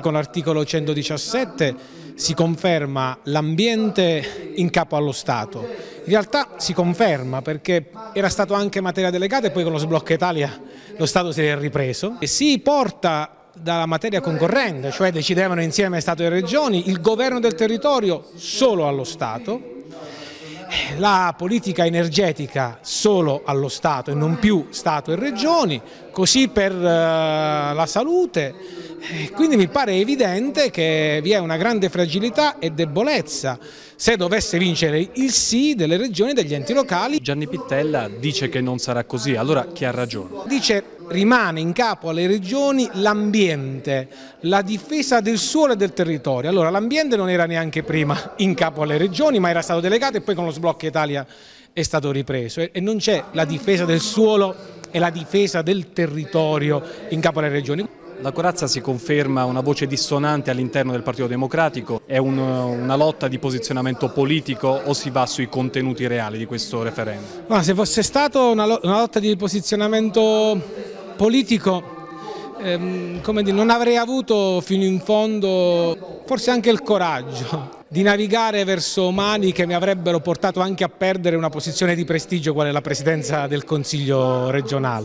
Con l'articolo 117 si conferma l'ambiente in capo allo Stato. In realtà si conferma perché era stato anche materia delegata e poi con lo sblocco Italia lo Stato si è ripreso e si porta dalla materia concorrente, cioè decidevano insieme Stato e Regioni, il governo del territorio solo allo Stato, la politica energetica solo allo Stato e non più Stato e Regioni, così per eh, la salute. Quindi mi pare evidente che vi è una grande fragilità e debolezza se dovesse vincere il sì delle regioni e degli enti locali. Gianni Pittella dice che non sarà così, allora chi ha ragione? Dice rimane in capo alle regioni l'ambiente, la difesa del suolo e del territorio. Allora l'ambiente non era neanche prima in capo alle regioni ma era stato delegato e poi con lo sblocco Italia è stato ripreso e non c'è la difesa del suolo e la difesa del territorio in capo alle regioni. La corazza si conferma una voce dissonante all'interno del Partito Democratico, è un, una lotta di posizionamento politico o si va sui contenuti reali di questo referendum? Ma se fosse stata una, una, lotta di posizionamento politico ehm, dire, non avrei avuto fino in fondo forse anche il coraggio di navigare verso mani che mi avrebbero portato anche a perdere una posizione di prestigio quale la presidenza del Consiglio regionale.